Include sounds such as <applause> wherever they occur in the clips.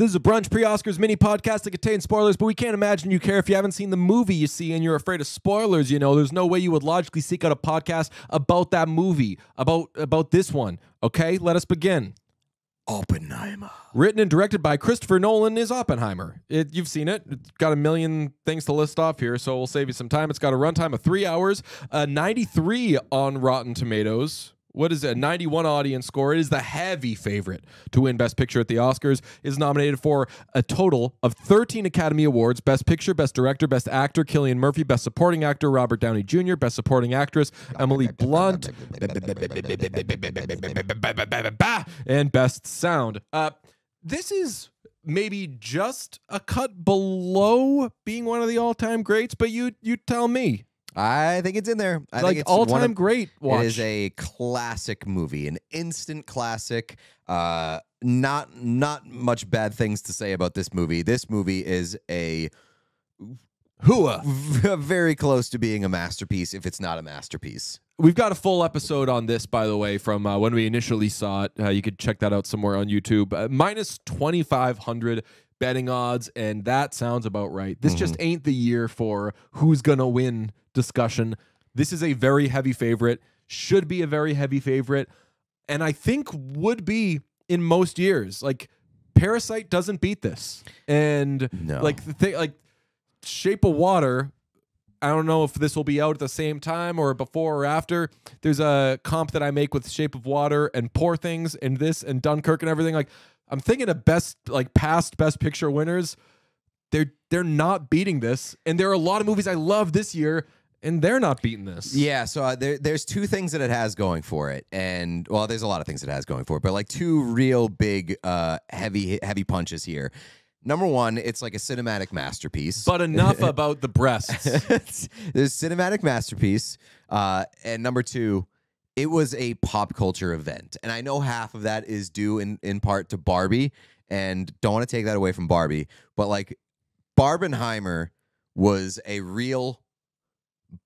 This is a brunch pre Oscars mini podcast that contains spoilers, but we can't imagine you care if you haven't seen the movie you see and you're afraid of spoilers. You know, there's no way you would logically seek out a podcast about that movie, about about this one. Okay, let us begin. Oppenheimer. Written and directed by Christopher Nolan is Oppenheimer. It, you've seen it. It's got a million things to list off here, so we'll save you some time. It's got a runtime of three hours, a 93 on Rotten Tomatoes. What is it? 91 audience score. It is the heavy favorite to win Best Picture at the Oscars. Is nominated for a total of 13 Academy Awards: Best Picture, Best Director, Best Actor, Cillian Murphy, Best Supporting Actor, Robert Downey Jr., Best Supporting Actress, Emily Blunt, <laughs> and Best Sound. Uh, this is maybe just a cut below being one of the all-time greats, but you you tell me. I think it's in there. I like think it's all time of- great. Watch. It is a classic movie, an instant classic. Uh, not not much bad things to say about this movie. This movie is a Hua. <laughs> very close to being a masterpiece, if it's not a masterpiece. We've got a full episode on this, by the way, from uh, when we initially saw it. Uh, you could check that out somewhere on YouTube. Uh, minus 2,500 betting odds, and that sounds about right. This just mm-hmm. ain't the year for who's going to win discussion. This is a very heavy favorite, should be a very heavy favorite, and I think would be in most years. Like, Parasite doesn't beat this. And No. like the thing like Shape of Water. I don't know if this will be out at the same time or before or after. There's a comp that I make with Shape of Water and Poor Things and this and Dunkirk and everything. Like I'm thinking of best like past best picture winners. They're they're not beating this. And there are a lot of movies I love this year and they're not beating this. Yeah, so uh, there, there's two things that it has going for it, and well, there's a lot of things it has going for it, but like two real big, uh, heavy, heavy punches here. Number one, it's like a cinematic masterpiece. But enough <laughs> about the breasts. <laughs> There's cinematic masterpiece, uh, and number two, it was a pop culture event, and I know half of that is due in in part to Barbie, and don't want to take that away from Barbie, but like Barbenheimer was a real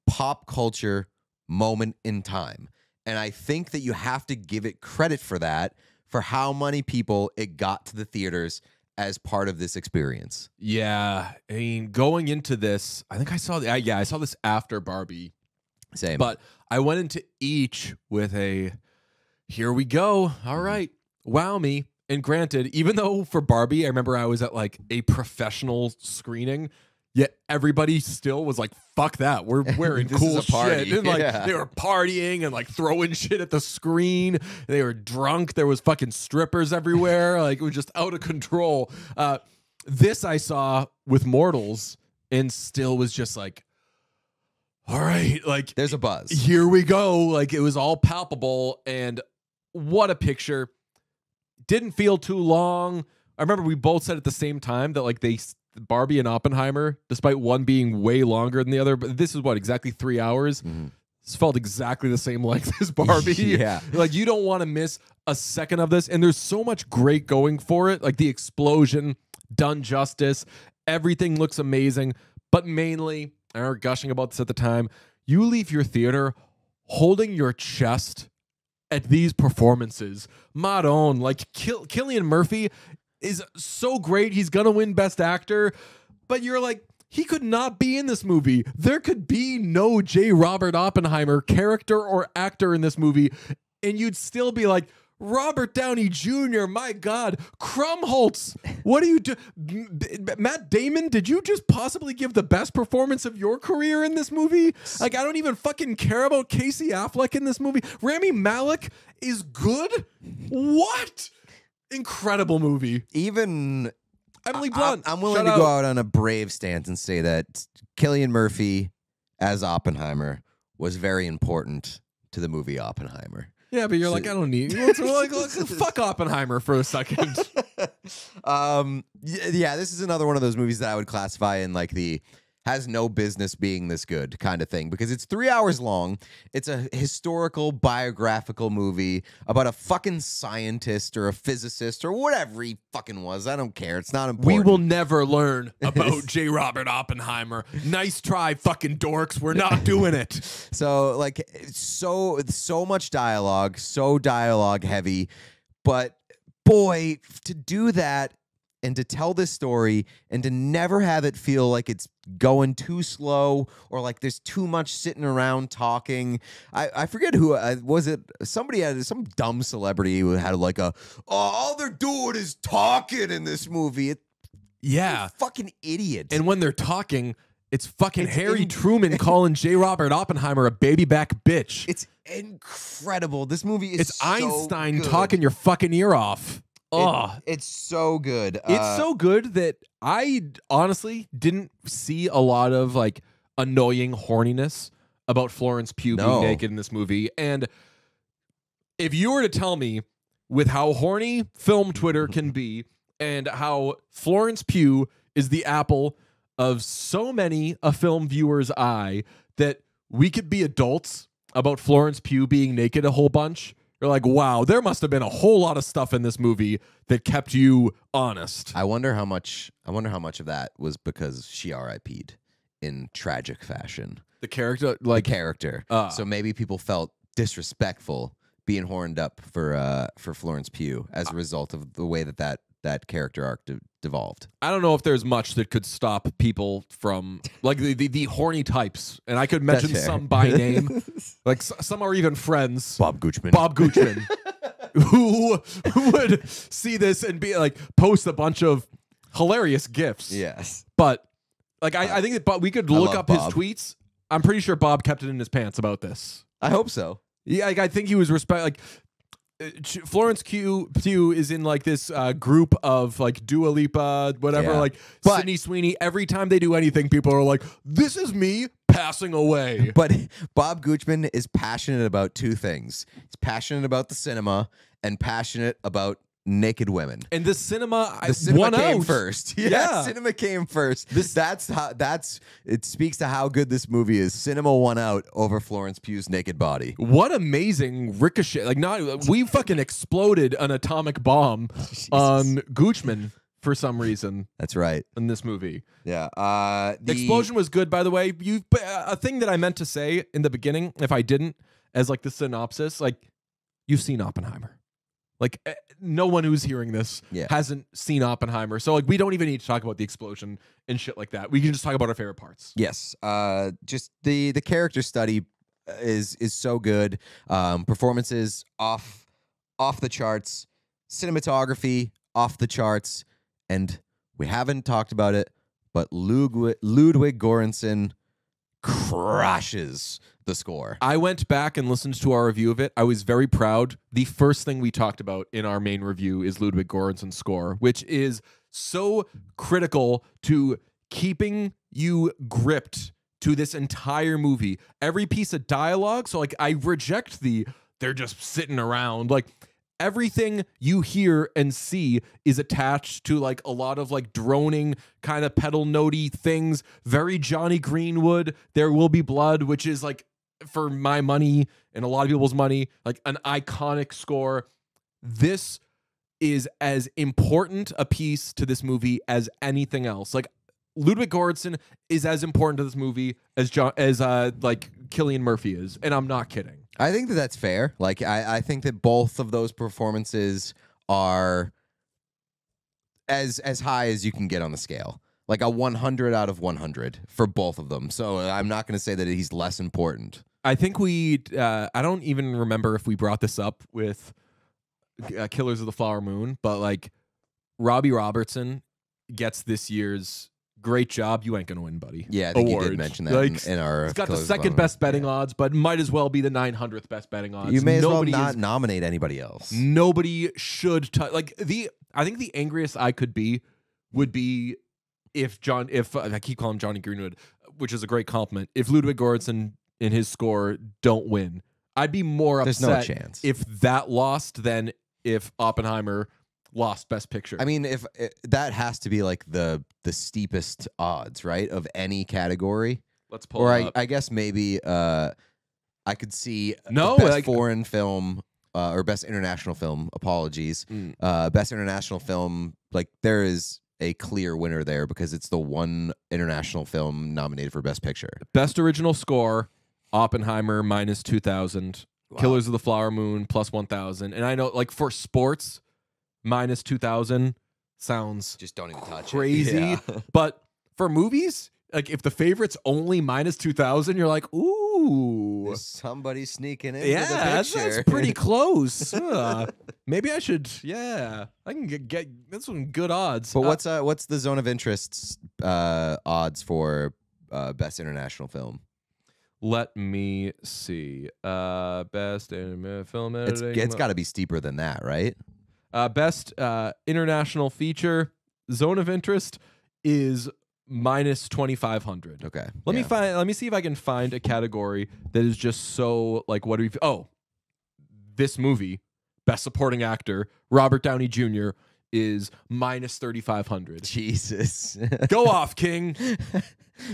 pop culture moment in time, and I think that you have to give it credit for that for how many people it got to the theaters as part of this experience. yeah. I mean, going into this, I think I saw the yeah, I saw this after Barbie. Same, But I went into each with a here we go. All right. Wow me. And granted, even though for Barbie, I remember I was at like a professional screening, yet everybody still was like, fuck that. We're <laughs> wearing cool party. shit. And like Yeah. they were partying and like throwing <laughs> shit at the screen. They were drunk. There was fucking strippers everywhere. <laughs> like it was just out of control. Uh this I saw with Mortals and still was just like, all right, like there's a buzz. here we go. Like it was all palpable, and what a picture. Didn't feel too long. I remember we both said at the same time that like they Barbie and Oppenheimer, despite one being way longer than the other, but this is what exactly three hours. Mhm. This felt exactly the same <laughs> length as Barbie. <laughs> Yeah. like you don't want to miss a second of this, and there's so much great going for it. Like the explosion, done justice, everything looks amazing. But mainly, I remember gushing about this at the time. You leave your theater holding your chest at these performances. Madon, like Kill- Cillian Murphy is so great. He's gonna win Best Actor, but you're like, he could not be in this movie. There could be no J. Robert Oppenheimer character or actor in this movie, and you'd still be like. Robert Downey Jr., my God, Krumholtz, what do you do? Matt Damon, did you just possibly give the best performance of your career in this movie? Like, I don't even fucking care about Casey Affleck in this movie. Rami Malek is good? What? Incredible movie. Even Emily I- Blunt. I'm, I'm willing to go out on a brave stance and say that Cillian Murphy as Oppenheimer was very important to the movie Oppenheimer. Yeah, but you're like, I don't need. Like, like, <laughs> fuck Oppenheimer for a second. <laughs> um, yeah, this is another one of those movies that I would classify in like the has no business being this good kind of thing because it's three hours long. It's a historical biographical movie about a fucking scientist or a physicist or whatever he fucking was. I don't care. It's not important. We will never learn <laughs> about J. Robert Oppenheimer. Nice try, fucking dorks. We're not doing it. <laughs> So like so so much dialogue, so dialogue heavy, but boy, to do that and to tell this story and to never have it feel like it's going too slow or like there's too much sitting around talking. I, I forget who uh, was it. Somebody had some dumb celebrity who had like a oh, all they're doing is talking in this movie. It, Yeah. fucking idiot. And when they're talking, it's fucking It's Harry Truman <laughs> calling J. Robert Oppenheimer a baby back bitch. it's incredible. This movie is It's so Einstein good. talking your fucking ear off. It- it's so good. it's Uh, so good that I honestly didn't see a lot of like annoying horniness about Florence Pugh No. being naked in this movie. And if you were to tell me with how horny film Twitter can be and how Florence Pugh is the apple of so many a film viewer's eye that we could be adults about Florence Pugh being naked a whole bunch. You're like, wow, there must have been a whole lot of stuff in this movie that kept you honest. I wonder how much. I wonder how much of that was because she RIP'd in tragic fashion. The character, Like like, character. uh, so maybe people felt disrespectful being horned up for uh for Florence Pugh as a result of the way that that that character arc de- devolved. I don't know if there's much that could stop people from like the, the, the horny types, and I could mention some by name. <laughs> like s- some are even friends. Bob Goochman. Bob Goochman, <laughs> who, who would see this and be like post a bunch of hilarious gifs. Yes. But like I, I think that Bob, we could look love up Bob. his tweets. I'm pretty sure Bob kept it in his pants about this. I hope so. Yeah, like I think he was respect like uh, Ch- Florence Q Pugh is in like this uh, group of like Dua Lipa, whatever, Yeah. like But- Sydney Sweeney. Every time they do anything, people are like, "This is me passing away." But <laughs> Bob Goochman is passionate about two things. He's passionate about the cinema and passionate about naked women. And the cinema, I The cinema came out. first. <laughs> Yeah, Yeah. cinema came first. This- that's how that's it speaks to how good this movie is. Cinema won out over Florence Pugh's naked body. What amazing ricochet! Like, not we fucking exploded an atomic bomb <laughs> on Goochman for some reason That's right. in this movie. Yeah. Uh The the explosion was good, by the way. You uh, a thing that I meant to say in the beginning, if I didn't, as like the synopsis, like you've seen Oppenheimer. Like eh, no one who's hearing this Yeah. hasn't seen Oppenheimer, so like we don't even need to talk about the explosion and shit like that. We can just talk about our favorite parts. Yes. Uh just the the character study is is so good. Um performances off off the charts, cinematography off the charts, and we haven't talked about it, but Ludwig, Ludwig Göransson crashes the score. I went back and listened to our review of it. I was very proud. The first thing we talked about in our main review is Ludwig Göransson's score, which is so critical to keeping you gripped to this entire movie. Every piece of dialogue, so like I reject the they're just sitting around like everything you hear and see is attached to like a lot of like droning kind of pedal notey things. Very jonny greenwood there will be blood which is like for my money and a lot of people's money like an iconic score. This is as important a piece to this movie as anything else. Like ludwig Göransson is as important to this movie as john as uh like cillian murphy is and i'm not kidding I think that that's fair. Like I, I think that both of those performances are as as high as you can get on the scale. Like a 100 out of 100 for both of them. So I'm not going to say that he's less important. I think we. Uh, I don't even remember if we brought this up with uh, Killers of the Flower Moon, but like Robbie Robertson gets this year's great job. You ain't gonna win, buddy. Yeah, I think you award. did mention that Like, in, in our. It's got the second Flower best Moon. betting odds, but might as well be the 900th best betting odds. You may as Nobody well not is- nominate anybody else. Nobody should touch. Like the. I think the angriest I could be would be if John. If uh, I keep calling Jonny Greenwood, which is a great compliment. If Ludwig Göransson in his score don't win, I'd be more upset. There's upset no chance. if that lost than if Oppenheimer lost Best Picture. I mean, if eh, that has to be like the the steepest odds, right, of any category. let's pull or it I, up. I guess maybe uh, I could see No, best like- foreign film uh, or best international film. Apologies, Mm. uh, best international film. Like there is a clear winner there because it's the one international film nominated for best picture. Best original score, Oppenheimer minus two thousand. Killers of the Flower Moon plus one thousand. And I know, like for sports, minus two thousand. sounds Just don't even touch crazy. it. Yeah. <laughs> But for movies, like if the favorite's only minus 2000, you're like, ooh. There's somebody sneaking in. Yeah, that's, that's pretty <laughs> close. Uh, maybe I should. Yeah, I can get, get that's some good odds. But Uh, what's uh what's the zone of interest uh odds for uh best international film? let me see. Uh, best anime film It's it's got to be steeper than that, right? Uh, best uh, international feature. Zone of interest is minus 2500. Okay. Let me find. Let me see if I can find a category that is just so like what do we? Oh, this movie, best supporting actor, Robert Downey Jr. is minus thirty five hundred. Jesus. Go <laughs> off, King.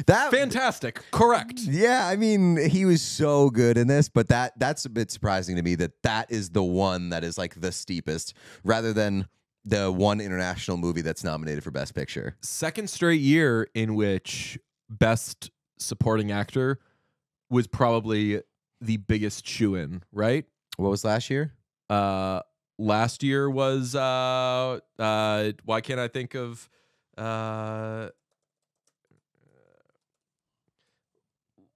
That Fantastic. Correct. Yeah, I mean, he was so good in this, but that that's a bit surprising to me that that is the one that is like the steepest rather than the one international movie that's nominated for best picture. Second straight year in which best supporting actor was probably the biggest shoe in. Right. What was last year? Uh, last year was uh uh why can't I think of uh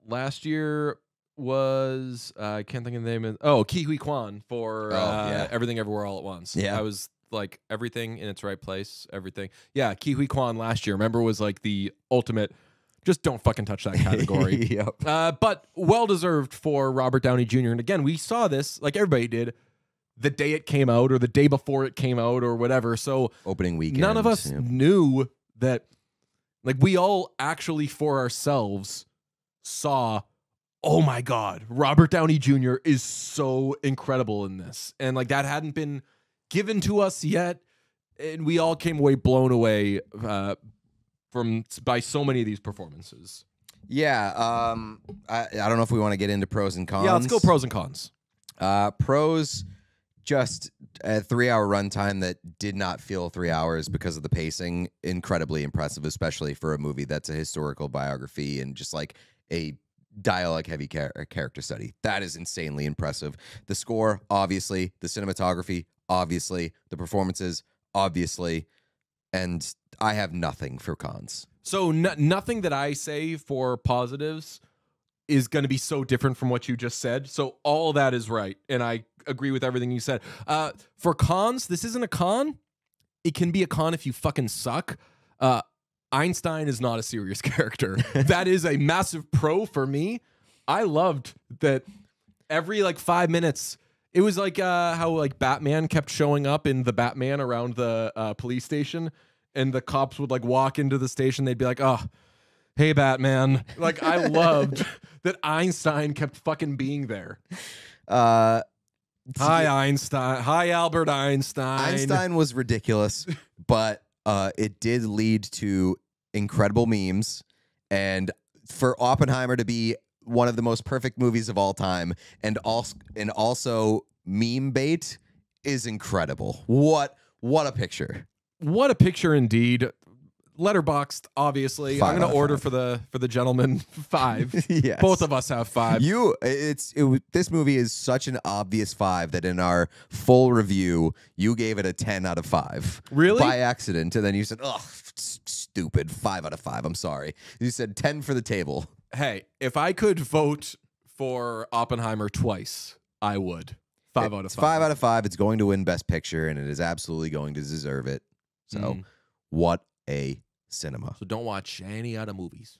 last year was uh, I can't think of the name of oh Ke Huy Quan for Oh, uh, yeah. Everything Everywhere All at Once. Yeah. I was like everything in its right place, everything. Yeah, Ke Huy Quan last year, remember was like the ultimate just don't fucking touch that category. <laughs> yep. Uh, but well deserved for Robert Downey Jr. And again, we saw this like everybody did the day it came out or the day before it came out or whatever. So Opening weekend. none of us yeah. knew that, like, we all actually for ourselves saw, oh my God, Robert Downey Jr. is so incredible in this. And like that hadn't been given to us yet. And we all came away blown away uh, from by so many of these performances. Yeah. Um. I, I don't know if we want to get into pros and cons. Yeah, let's go pros and cons. Uh, pros, just a three-hour runtime that did not feel three hours because of the pacing. Incredibly impressive, especially for a movie that's a historical biography and just like a dialogue-heavy char- uh, character study. That is insanely impressive. The score, obviously, the cinematography, obviously, the performances, obviously, and I have nothing for cons. So no, nothing that I say for positives is going to be so different from what you just said. So all that is right, and I agree with everything you said. Uh, for cons, this isn't a con. It can be a con if you fucking suck. Uh, Einstein is not a serious <laughs> character. that is a massive pro for me. I loved that every like five minutes. It was like uh, how like Batman kept showing up in the Batman around the uh, police station, and the cops would like walk into the station. They'd be like, "Oh, hey Batman!" Like I loved <laughs> that Einstein kept fucking being there. Uh, Hi Einstein. Hi Albert Einstein. Einstein was ridiculous, <laughs> but uh, it did lead to incredible memes. And for Oppenheimer to be one of the most perfect movies of all time, and also and also meme bait is incredible. What what a picture! What a picture indeed. Letterboxd, obviously. Five I'm gonna order five. for the for the gentleman <laughs> five. <laughs> yes. Both of us have five. You, it's it, this movie is such an obvious five that in our full review you gave it a ten out of five. Really? By accident, and then you said, "Ugh, s- stupid." Five out of five. I'm sorry. You said ten for the table. hey, if I could vote for Oppenheimer twice, I would. Five out of five. five out of five. It's going to win Best Picture, and it is absolutely going to deserve it. So, Mm. what a cinema! So don't watch any other movies.